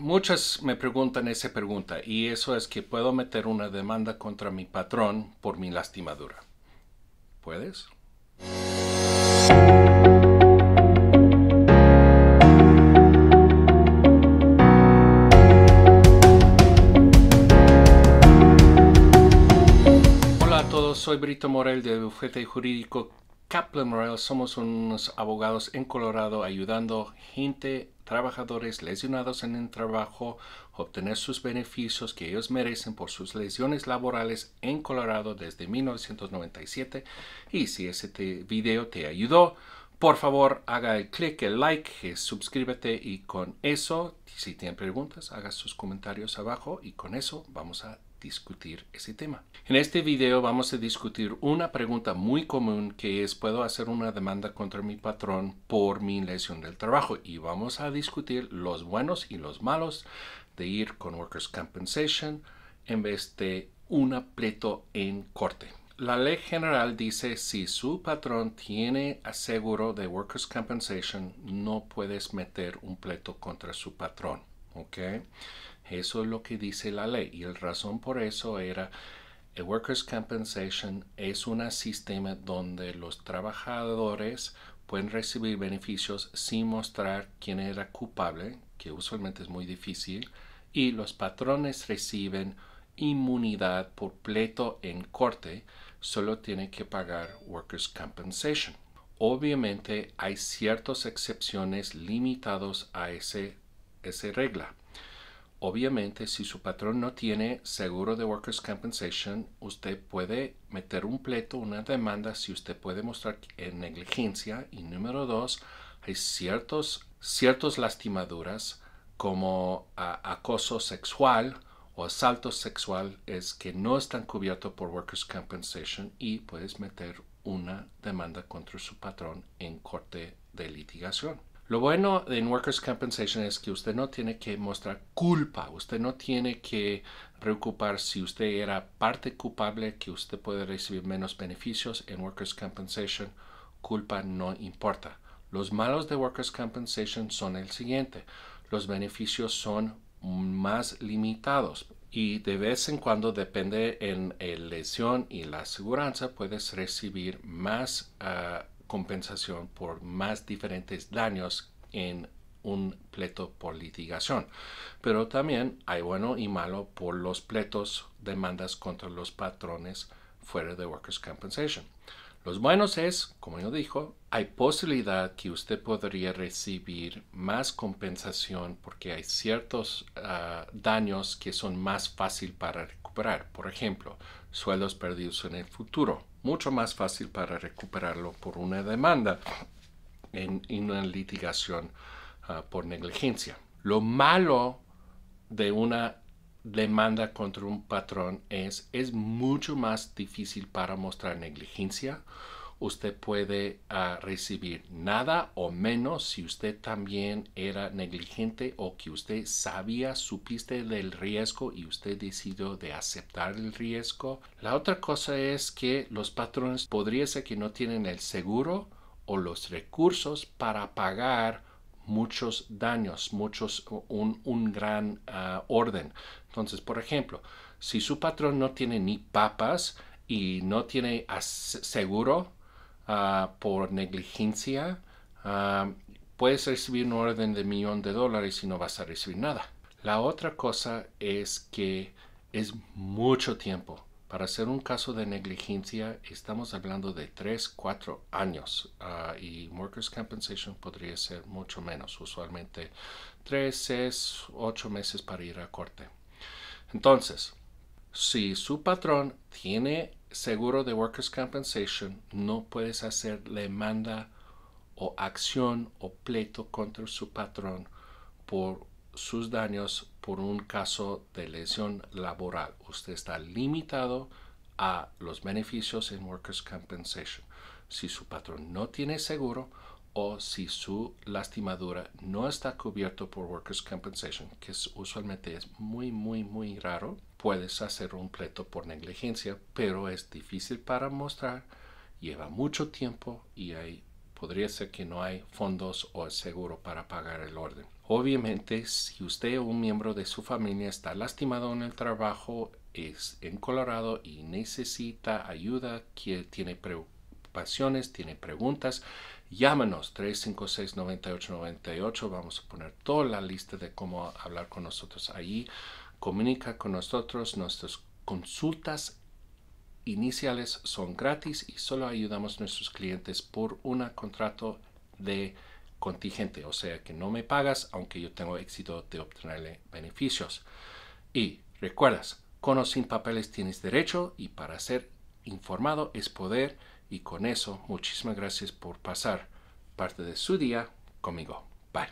Muchas me preguntan esa pregunta y eso es que puedo meter una demanda contra mi patrón por mi lastimadura. ¿Puedes? Hola a todos, soy Brito Morel de Bufete Jurídico Kaplan Morel. Somos unos abogados en Colorado ayudando gente trabajadores lesionados en el trabajo obtener sus beneficios que ellos merecen por sus lesiones laborales en Colorado desde 1997. Y si este video te ayudó, por favor haga el clic, el like, suscríbete y con eso, si tienen preguntas, haga sus comentarios abajo y con eso vamos a discutir ese tema. En este video vamos a discutir una pregunta muy común que es ¿puedo hacer una demanda contra mi patrón por mi lesión del trabajo? Y vamos a discutir los buenos y los malos de ir con Workers' Compensation en vez de un pleito en corte. La ley general dice si su patrón tiene aseguro de Workers' Compensation, no puedes meter un pleito contra su patrón. ¿ok? Eso es lo que dice la ley y la razón por eso era el Workers' Compensation es un sistema donde los trabajadores pueden recibir beneficios sin mostrar quién era culpable, que usualmente es muy difícil, y los patrones reciben inmunidad por pleito en corte, solo tienen que pagar Workers' Compensation. Obviamente hay ciertas excepciones limitadas a ese, esa regla. Obviamente, si su patrón no tiene seguro de Workers' Compensation, usted puede meter un pleito, una demanda, si usted puede mostrar en negligencia. Y número dos, hay ciertos, ciertos lastimaduras como acoso sexual o asalto sexual es que no están cubiertos por Workers' Compensation y puedes meter una demanda contra su patrón en corte de litigación. Lo bueno en Workers' Compensation es que usted no tiene que mostrar culpa, usted no tiene que preocupar si usted era parte culpable, que usted puede recibir menos beneficios en Workers' Compensation, culpa no importa. Los malos de Workers' Compensation son el siguiente, los beneficios son más limitados y de vez en cuando depende en la lesión y la aseguranza puedes recibir más uh, compensación por más diferentes daños en un pleito por litigación. Pero también hay bueno y malo por los pletos, demandas contra los patrones fuera de Workers' Compensation. Los buenos es, como yo dijo, hay posibilidad que usted podría recibir más compensación porque hay ciertos ah, daños que son más fácil para recuperar. Por ejemplo, sueldos perdidos en el futuro mucho más fácil para recuperarlo por una demanda en, una litigación ah, por negligencia. Lo malo de una demanda contra un patrón es es mucho más difícil para mostrar negligencia usted puede ah, recibir nada o menos si usted también era negligente o que usted sabía, supiste del riesgo y usted decidió de aceptar el riesgo. La otra cosa es que los patrones podría ser que no tienen el seguro o los recursos para pagar muchos daños, muchos, un, gran ah, orden. Entonces, por ejemplo, si su patrón no tiene ni papas y no tiene seguro, Ah, por negligencia, ah, puedes recibir un orden de millón de dólares y no vas a recibir nada. La otra cosa es que es mucho tiempo. Para hacer un caso de negligencia estamos hablando de 3, 4 años ah, y Workers' Compensation podría ser mucho menos, usualmente 3, 6, 8 meses para ir a corte. Entonces, si su patrón tiene seguro de Workers' Compensation, no puedes hacer demanda o acción o pleito contra su patrón por sus daños por un caso de lesión laboral. Usted está limitado a los beneficios en Workers' Compensation. Si su patrón no tiene seguro o si su lastimadura no está cubierto por Workers' Compensation, que usualmente es muy, muy, muy raro, puedes hacer un pleito por negligencia, pero es difícil para mostrar, lleva mucho tiempo y hay, podría ser que no hay fondos o seguro para pagar el orden. Obviamente, si usted o un miembro de su familia está lastimado en el trabajo, es en Colorado y necesita ayuda, que tiene preocupaciones, tiene preguntas, llámanos 356-9898. Vamos a poner toda la lista de cómo hablar con nosotros ahí. Comunica con nosotros. Nuestras consultas iniciales son gratis y solo ayudamos a nuestros clientes por un contrato de contingente, o sea que no me pagas aunque yo tengo éxito de obtenerle beneficios. Y recuerdas, con o sin papeles tienes derecho y para ser informado es poder y con eso muchísimas gracias por pasar parte de su día conmigo. Bye.